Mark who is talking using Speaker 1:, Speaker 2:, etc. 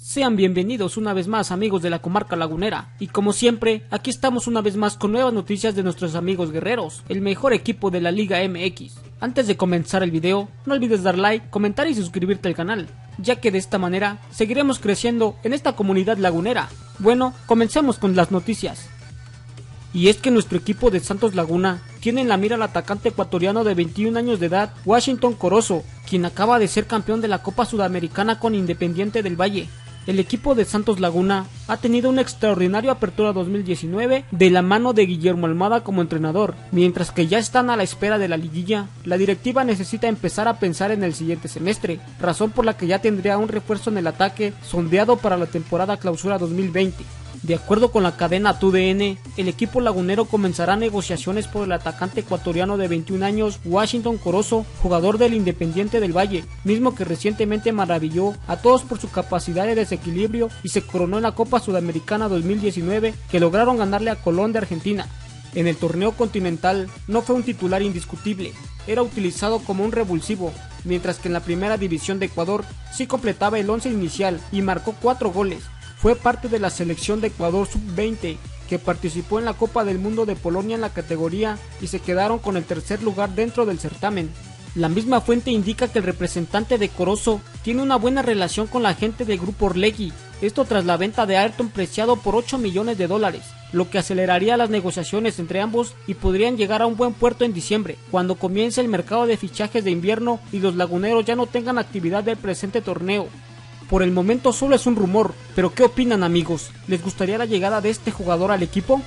Speaker 1: Sean bienvenidos una vez más amigos de la comarca lagunera y como siempre aquí estamos una vez más con nuevas noticias de nuestros amigos guerreros, el mejor equipo de la Liga MX. Antes de comenzar el video no olvides dar like, comentar y suscribirte al canal, ya que de esta manera seguiremos creciendo en esta comunidad lagunera. Bueno, comencemos con las noticias. Y es que nuestro equipo de Santos Laguna tiene en la mira al atacante ecuatoriano de 21 años de edad, Washington Corozo, quien acaba de ser campeón de la Copa Sudamericana con Independiente del Valle el equipo de Santos Laguna ha tenido una extraordinaria apertura 2019 de la mano de Guillermo Almada como entrenador. Mientras que ya están a la espera de la liguilla, la directiva necesita empezar a pensar en el siguiente semestre, razón por la que ya tendría un refuerzo en el ataque sondeado para la temporada clausura 2020. De acuerdo con la cadena TUDN, el equipo lagunero comenzará negociaciones por el atacante ecuatoriano de 21 años Washington Corozo, jugador del Independiente del Valle, mismo que recientemente maravilló a todos por su capacidad de desequilibrio y se coronó en la Copa Sudamericana 2019 que lograron ganarle a Colón de Argentina. En el torneo continental no fue un titular indiscutible, era utilizado como un revulsivo, mientras que en la primera división de Ecuador sí completaba el once inicial y marcó cuatro goles, fue parte de la selección de Ecuador sub-20 que participó en la Copa del Mundo de Polonia en la categoría y se quedaron con el tercer lugar dentro del certamen. La misma fuente indica que el representante de Corozo tiene una buena relación con la gente del grupo Orlegui, esto tras la venta de Ayrton preciado por 8 millones de dólares, lo que aceleraría las negociaciones entre ambos y podrían llegar a un buen puerto en diciembre, cuando comience el mercado de fichajes de invierno y los laguneros ya no tengan actividad del presente torneo. Por el momento solo es un rumor, pero ¿qué opinan amigos? ¿Les gustaría la llegada de este jugador al equipo?